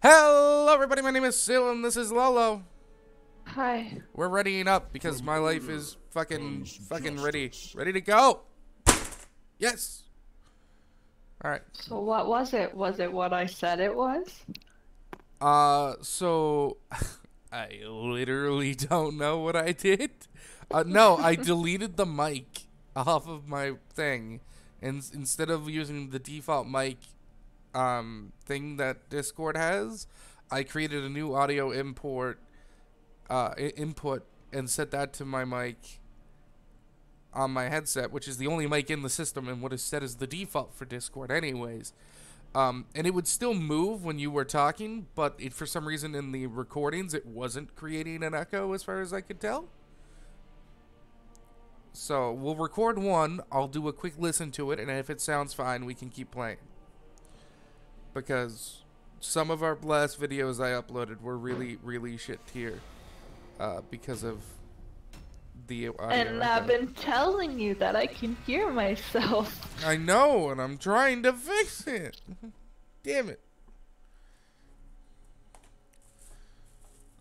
Hello, everybody. My name is Sil, and this is Lolo. Hi. We're readying up because my life is fucking, fucking ready, ready to go. Yes. All right. So what was it? Was it what I said it was? Uh, so I literally don't know what I did. Uh, no, I deleted the mic off of my thing, and instead of using the default mic, um, thing that Discord has, I created a new audio import, uh, input, and set that to my mic on my headset, which is the only mic in the system and what is set as the default for Discord, anyways. Um, and it would still move when you were talking, but it, for some reason in the recordings, it wasn't creating an echo as far as I could tell. So we'll record one. I'll do a quick listen to it, and if it sounds fine, we can keep playing. Because some of our last videos I uploaded were really, really shit tier, uh, because of the audio. and. I've been telling you that I can hear myself. I know, and I'm trying to fix it. Damn it.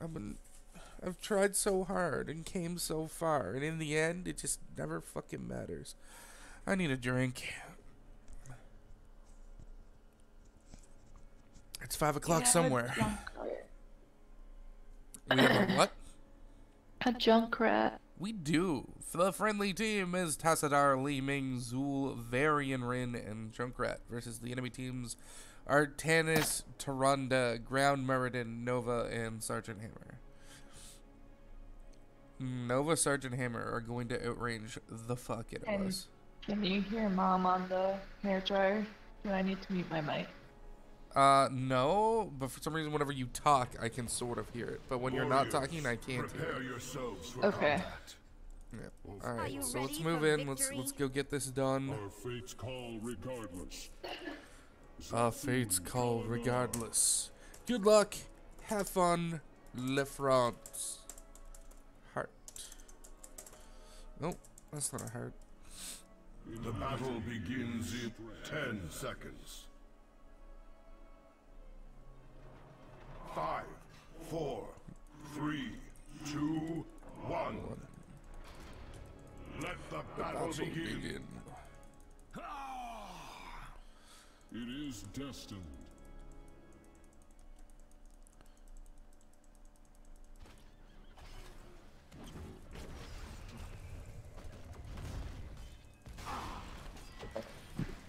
I've been I've tried so hard and came so far, and in the end it just never fucking matters. I need a drink. It's five o'clock Yeah, somewhere. A junk rat. We have a what? A Junkrat. We do. The friendly team is Tassadar, Li Ming, Zul, Varian Rin, and Junkrat versus the enemy teams are Tanis, Tyrande, Ground Muradin, Nova, and Sergeant Hammer. Nova, Sergeant Hammer are going to outrange the fuck out of us. Can you hear mom on the hair dryer? Do I need to mute my mic? Uh, no, but for some reason, whenever you talk, I can sort of hear it. But when you're not talking, I can't hear it. yourselves Okay. combat. Yeah. All Are right, you so let's move for in. Let's let's go get this done. Our fates call regardless. Our fates call regardless. Good luck. Have fun. Le France. Heart. Nope, that's not a heart. The battle begins in 10 seconds. Four, three, two, one. Let the battle Battle begin. begin. Ah! It is destined.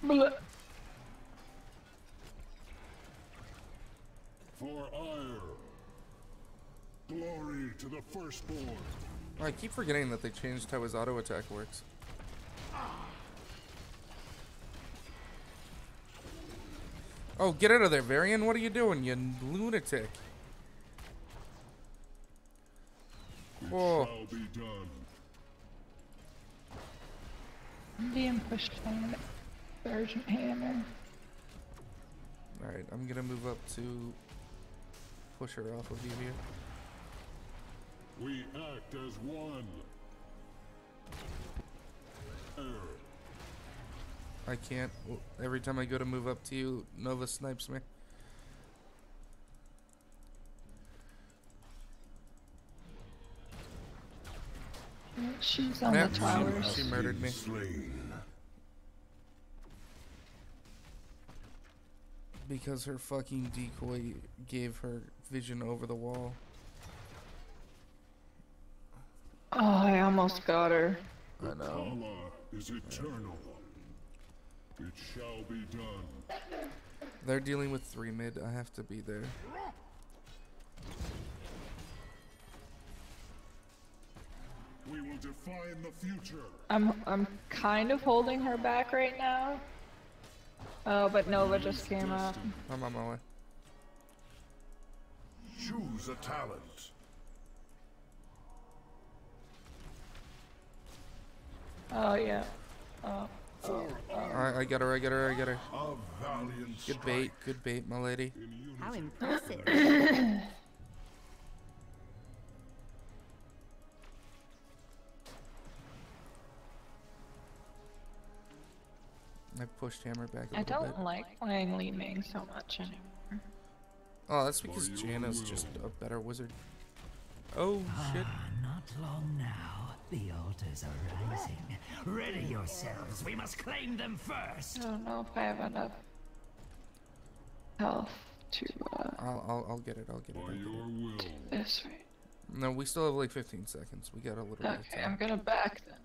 Bleh. For Aiur. Glory to the firstborn. Oh, I keep forgetting that they changed how his auto attack works. Oh, get out of there, Varian. What are you doing, you lunatic? Whoa. Shall be done. I'm being pushed on Sergeant Hammer. Alright, I'm gonna move up to push her off of you here. We act as one. I can't. Every time I go to move up to you, Nova snipes me. She's on Yep, the she- towers. she murdered me. Because her fucking decoy gave her vision over the wall. Oh, I almost got her. I know. Allah is eternal. It shall be done. They're dealing with three mid. I have to be there. We will define the future. I'm I'm kind of holding her back right now. Oh, but Nova just came up. I'm on my way. Choose a talent. Oh yeah. Oh. Alright, I get her, I get her, I get her. Good bait, good bait, my lady. How impressive. I pushed Hammer back a I little don't like playing Li Ming so much anymore. Oh, that's because Jaina's just a better wizard. Oh shit. Ah, not long now. The altars are rising. Ready yourselves. We must claim them I first. don't know if I have enough health to uh, I'll, I'll I'll get it. I'll get it. By I'll get your it. will. this right. No, we still have like 15 seconds. We got a little bit of Okay, I'm gonna back then.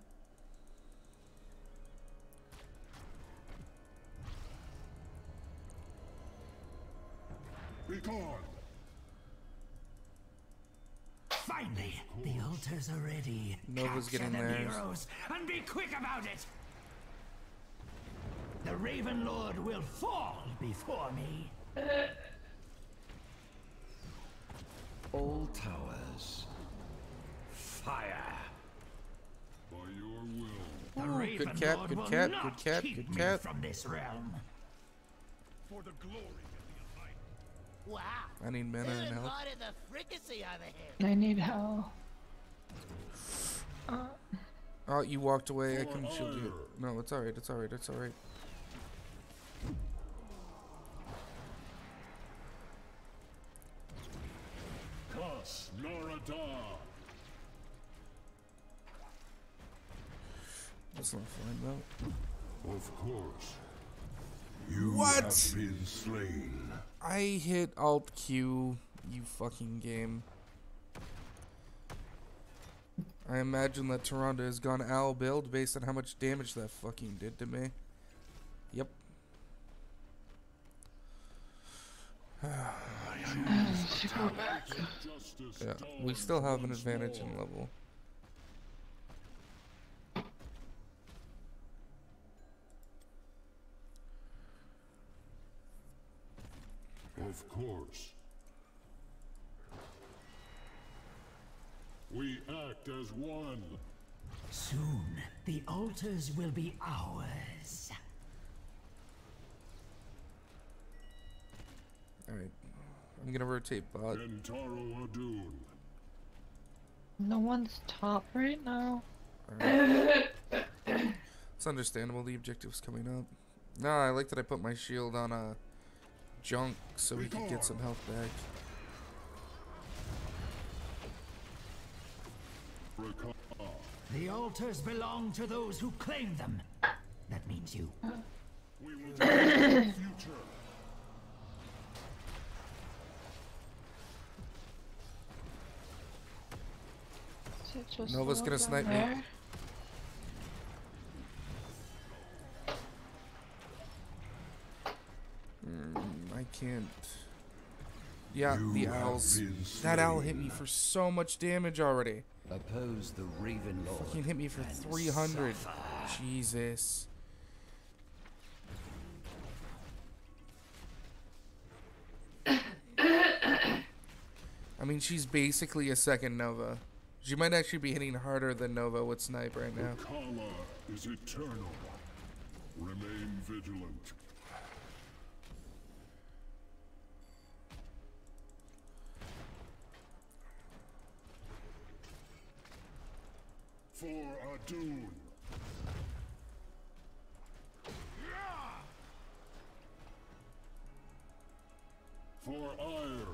Be gone. Finally, the altars are ready. Nova's Capture getting them, theirs. heroes, and be quick about it. The Raven Lord will fall before me. All towers. Fire. By your will. The Ooh, Raven good cat, Lord good will cat, not good cat, keep good me cat. from this realm. For the glory Wow. I need mana Who and help. the fricassee over here? I need help. Uh, oh, you walked away. I For couldn't shield you. No, it's alright. It's alright. It's alright. Kas Narada. That's not fine though. Of course. You What? have been slain. I hit Alt Q. You fucking game. I imagine that Tyrande has gone owl build based on how much damage that fucking did to me. Yep. To go back. Yeah. We still have an advantage in level. Of course. We act as one. Soon, the altars will be ours. Alright. I'm gonna rotate bot. En Taro Adun. No one's top right now. It's understandable the objective's coming up. No, I like that I put my shield on a junk so we can get some health back. The altars belong to those who claim them. That means you. We will the future. Is it just Nova's gonna down snipe me. there? I can't. Yeah, the You have owls. That owl hit me for so much damage already. Oppose the Raven Lord. Fucking hit me for 300. suffer. Jesus. I mean, she's basically a second Nova. She might actually be hitting harder than Nova with Snipe right now. Khala is eternal. Remain vigilant. For Adun. For Aiur.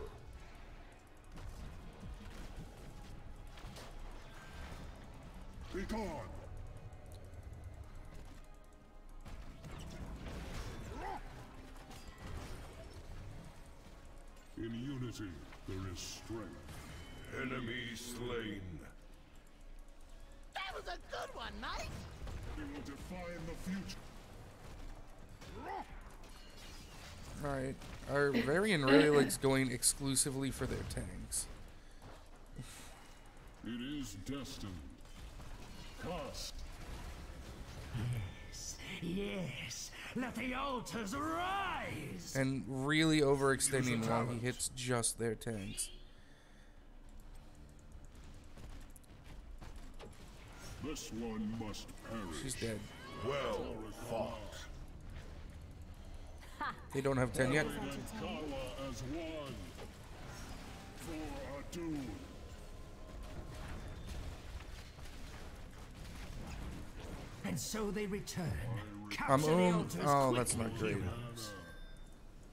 Be gone. In unity, there is strength. Enemy slain. Will define the future. Alright. Our Varian really likes going exclusively for their tanks. It is destined. Cast. Yes, let the altars rise. And really overextending while he hits just their tanks. This one must perish. She's dead. Well fought. They don't have 10 yet. And as one. And so they return. Um, Capture the um, oh, that's quickly, not great.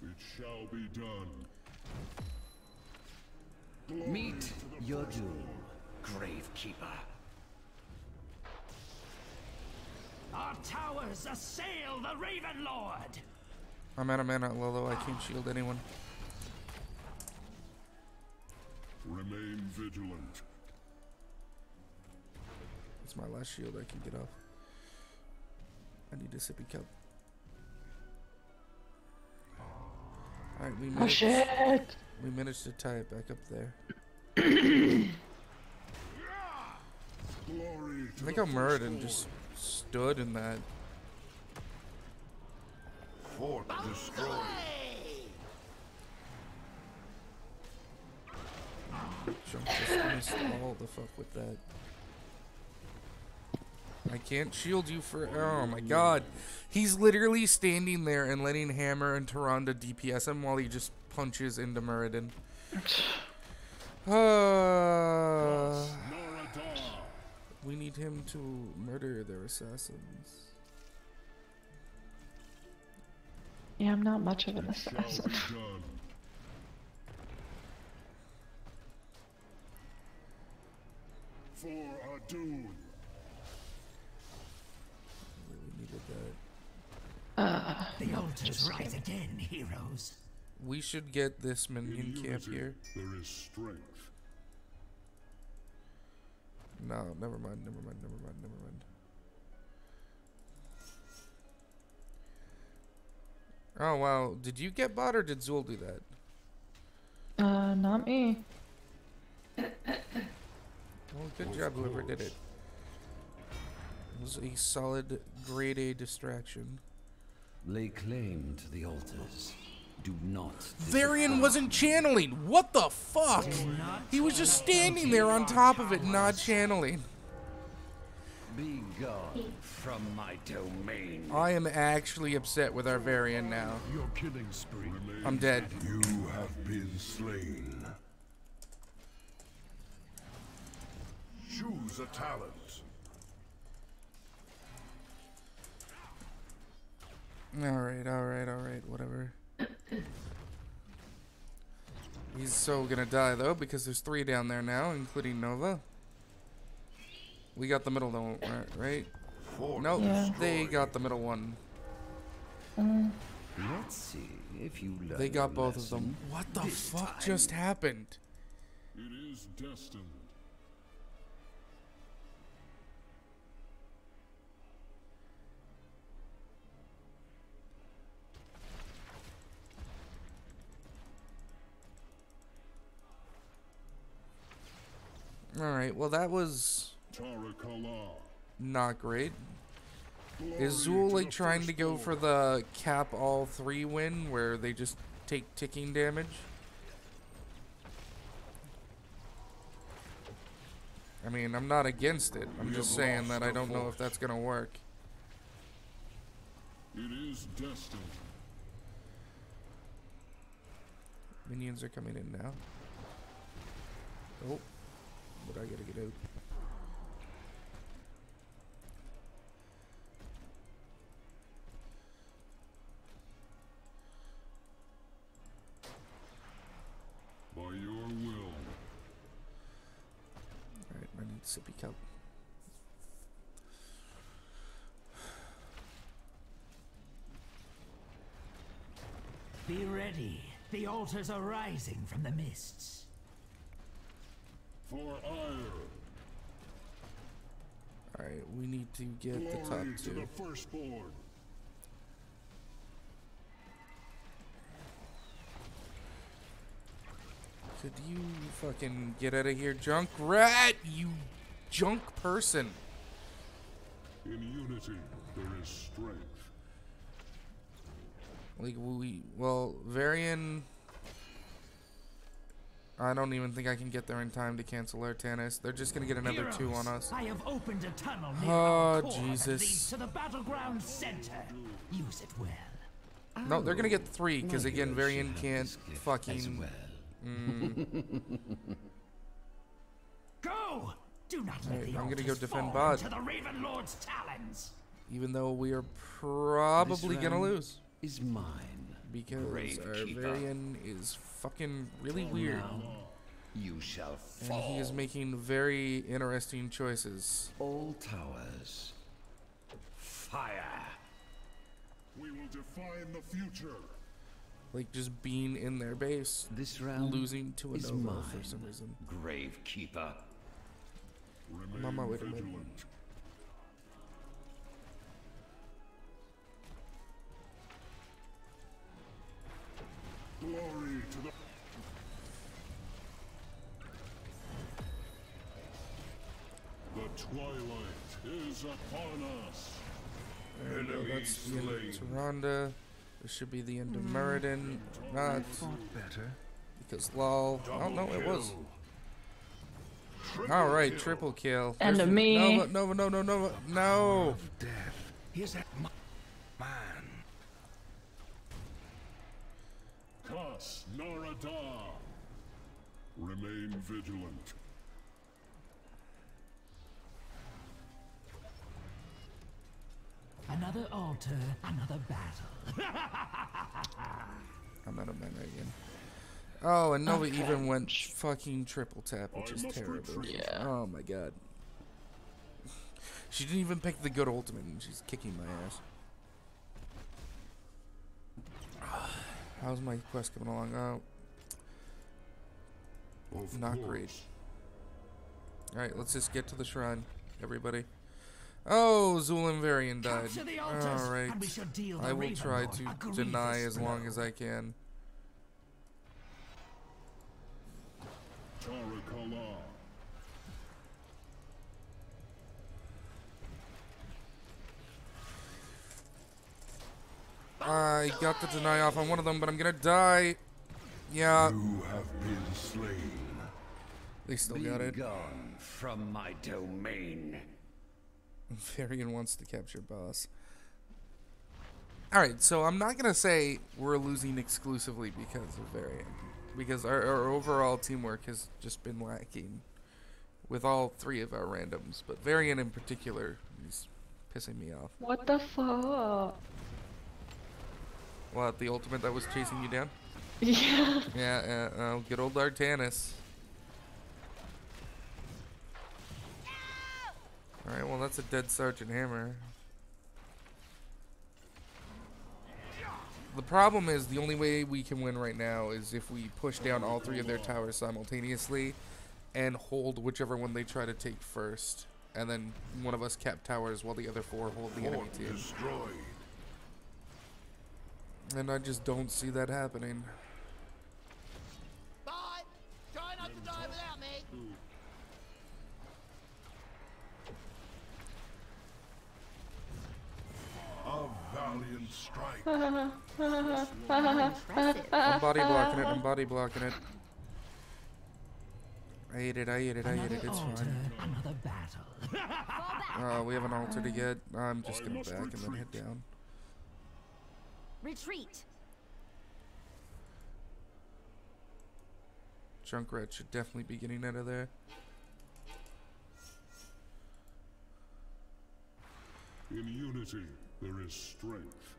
It shall be done. Meet your doom, Gravekeeper. Our towers assail the Raven Lord! I'm out of mana, Lolo. I can't shield anyone. Remain vigilant. It's my last shield I can get off. I need a sippy cup. Alright, we Oh managed, shit! we managed to tie it back up there. Glory I think the how Muradin Firstborn. just stood in that. Fort destroyed. Jump just missed all the fuck with that. I can't shield you for. Oh my god. He's literally standing there and letting Hammer and Tyrande DPS him while he just punches into Muradin. Uh, Noradar. we need him to murder their assassins. Yeah, I'm not much of an assassin. done. For Adun. Uh, really needed that. The altars rise again, heroes. We should get this In minion camp here. there is strength. No, never mind, never mind, never mind, never mind. Oh wow, did you get bot or did Zul do that? Uh, not me. Well, good job, whoever did it. It was a solid grade A distraction. Lay claim to the altars. Do not. Varian wasn't channeling. What the fuck? He was just standing there on top of it, not channeling. Be gone from my domain. I am actually upset with our Varian now. Your killing spree. I'm dead. You have been slain. Choose a talent. Alright, alright, alright, whatever. He's so gonna die though, because there's three down there now, including Nova. We got the middle though, right? right? Fort Nope, Yeah. they got the middle one. Mm. Let's see if you learn. They got your both of them. What the fuck time. just happened? It is destined. Alright, well that was not great. Is Zul like trying to go for the cap all three win where they just take ticking damage? I mean, I'm not against it. I'm just saying that I don't know if that's gonna work. It is destined. Minions are coming in now. Oh, but I gotta get out. By your will. Alright, I need sippy cup. Be ready. The altars are rising from the mists. For Aiur. Alright, we need to get the top Glory to two. the firstborn. Could you fucking get out of here, junk rat? You junk person. In unity, there is strength. Like we, well, Varian. I don't even think I can get there in time to cancel Artanis. They're just gonna get another two on us. I have opened a tunnel near Oh, our core that Jesus. leads to the battleground center. Use it well. No, they're gonna get ah. three because again, Varian can't this gift as fucking. well. Mm. Go! Do not let Alright, the I'm gonna go defend fall bot. into the Raven Lord's talons. Even though we are probably This gonna lose Is mine. Because our Gravekeeper. Varian is fucking really weird. Now, You shall And he is making very interesting choices. All towers. Fire. We will define the future. Like just being in their base, This round losing to a Nova mine. for some reason. Gravekeeper. Remain on my way to Glory to the The twilight is upon us. There Enemy that's the end of slain. Tyrande. This should be the end of hmm. Muradin. Not better. because lol. Oh Double no, it was. All right, kill. triple kill. And There's of me. No, Nova, no, no, no, no. Death is at my man. Kas Narada. Remain vigilant. Another altar, another battle. I'm out of mana again. Oh, and Nova even went fucking triple tap, which I is terrible. Yeah. Oh my god. She didn't even pick the good ultimate, and she's kicking my ass. How's my quest coming along? Oh, Of Not course. great. all right, let's just get to the shrine, everybody. Oh, Zulin Varian died. Capture the altars, All right, and we shall deal I will try to deny as long as I can. Tarakala. I got the deny off on one of them, but I'm gonna die. Yeah, You have been slain. they still Be got it. gone from my domain. Varian wants to capture boss. Alright, so I'm not gonna say we're losing exclusively because of Varian. Because our, our overall teamwork has just been lacking with all three of our randoms. But Varian in particular is pissing me off. What the fuck? What, the ultimate that was chasing you down? Yeah. Yeah, uh, uh, good old Artanis. Alright, well that's a dead Sergeant Hammer. The problem is the only way we can win right now is if we push down all three of their towers simultaneously and hold whichever one they try to take first. And then one of us cap towers while the other four hold the enemy Fort team. destroyed. And I just don't see that happening. Bye. Try not to die without me. A valiant strike. I'm body blocking it, I'm body blocking it. I ate it, I ate it, I ate Another it, it's fine. another battle. Uh, we have an altar to get. I'm just gonna back and then head down. Retreat. Junkrat should definitely be getting out of there. In unity, there is strength.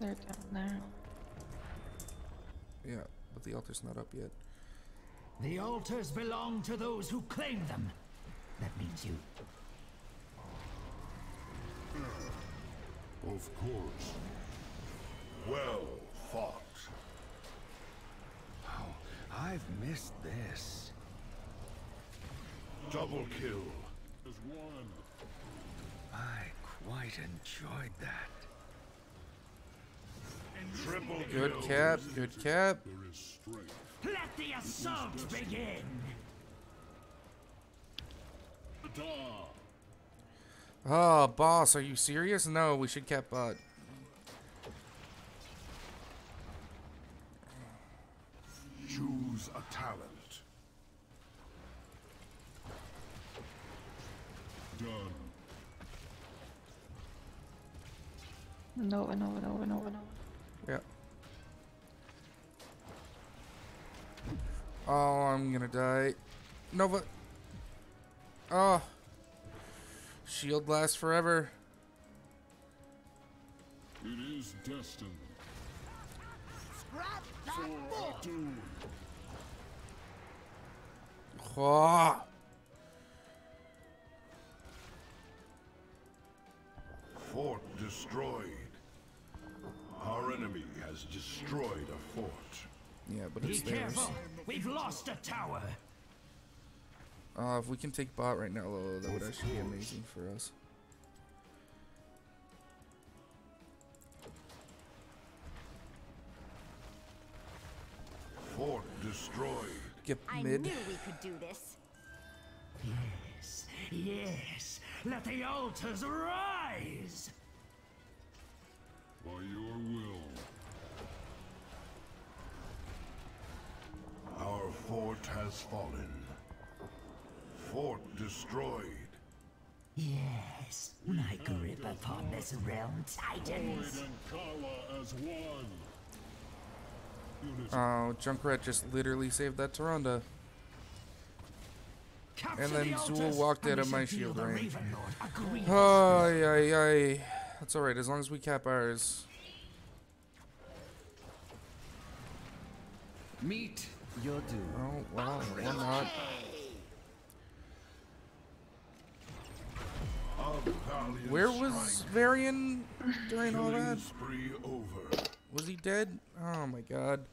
They're down there. Yeah, but the altar's not up yet. The altars belong to those who claim them. That means you. Of course. Well fought. I've missed this. Double kill. As one. I quite enjoyed that. Triple Good kill. cap, good cap. There is strength. Let the assault begin. Da. Oh, boss, are you serious? No, we should cap bot. Choose a talent. Done. Nova, Nova, Nova, Nova, Nova. Yeah. Oh, I'm gonna die. Nova. Oh. Shield lasts forever. It is destined Scrap that for book. doom. Oh, Fort destroyed. Our enemy has destroyed a fort. yeah, but Be theirs. careful! We've lost a tower! Uh, if we can take bot right now, Lolo, that would actually be amazing for us. Fort destroyed. Get I mid. knew we could do this. Yes, yes! Let the altars rise! By your will. Our fort has fallen. Fort destroyed. Yes, my grip upon this realm tightens. and as one. Unity. Oh, Junkrat just literally saved that Tyrande. Capture And the then Zul walked and out of my shall deal shield the range. Raven Lord a Ay, ay, ay. That's alright, as long as we cap ours. Meet your doom. Oh, well, or not. A valiant Where was. Varian during all that? Was he dead? Oh my god.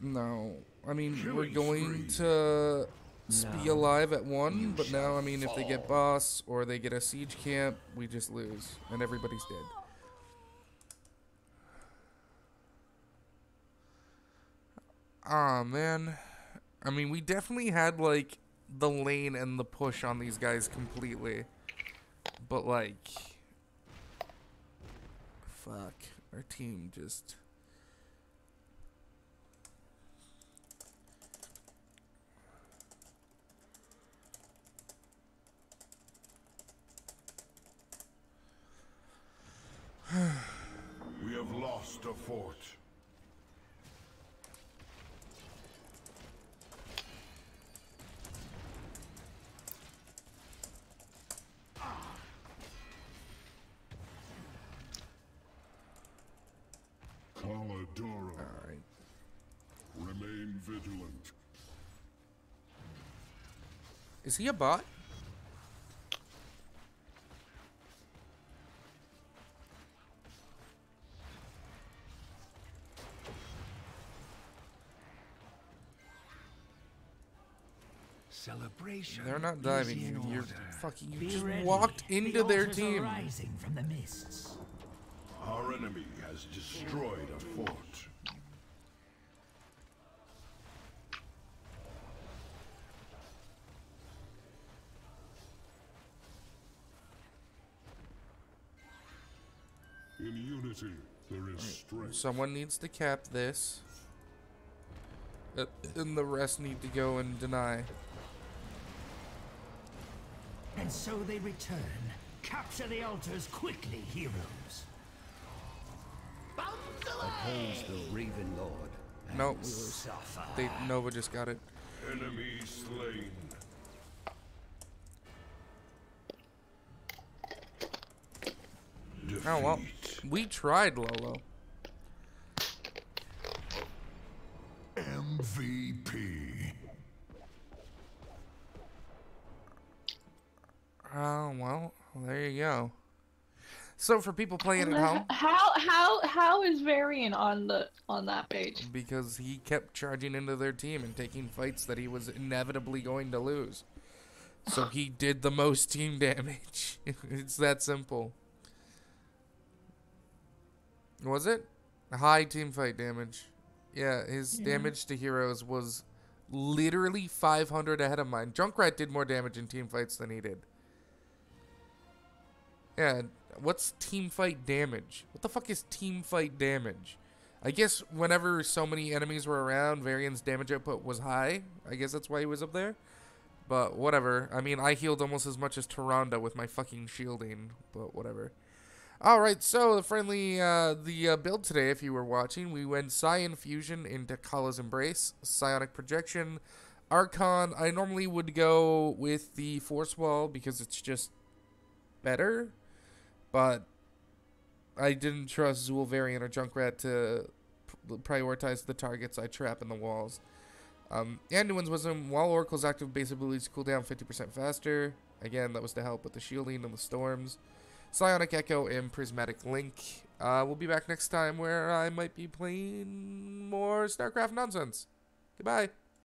No. I mean, we're going to be alive at one, but now, I mean, if they get boss or they get a siege camp, we just lose. And everybody's dead. Ah, man. I mean, we definitely had, like, the lane and the push on these guys completely. But, like. Fuck. Our team just. We have lost a fort. Is he a bot? Celebration. They're not is diving in you. You're order. fucking. You Be just ready. walked The into their team. rising from the mists. Our enemy has destroyed a fort. Unity, there is strength. Someone needs to cap this. Uh, and the rest need to go and deny. And so they return. Capture the altars quickly, heroes. Oppose the Raven Lord. and Nope, we They Nova just got it. Enemy slain. Oh well. Defeat. We tried, Lolo. MVP. Oh uh, well, there you go. So for people playing at home, How how how is Varian on the on that page? because he kept charging into their team and taking fights that he was inevitably going to lose. So he did the most team damage. it's that simple. Was it? High team fight damage. Yeah, his damage to heroes was literally 500 ahead of mine. Junkrat did more damage in team fights than he did. Yeah, what's team fight damage? What the fuck is team fight damage? I guess whenever so many enemies were around, Varian's damage output was high. I guess that's why he was up there. But whatever. I mean, I healed almost as much as Tyrande with my fucking shielding. But whatever. All right, so the friendly, uh, the uh, build today, if you were watching, we went Psi-Infusion into Khala's Embrace, Psionic Projection, Archon. I normally would go with the Force Wall because it's just better, but I didn't trust Zul Varian or Junkrat to prioritize the targets I trap in the walls. Um, Adun's Wisdom, while Oracle's active base abilities cool down 50% faster. Again, that was to help with the shielding and the storms. Psionic Echo and Prismatic Link. Uh, we'll be back next time where I might be playing more StarCraft nonsense. Goodbye.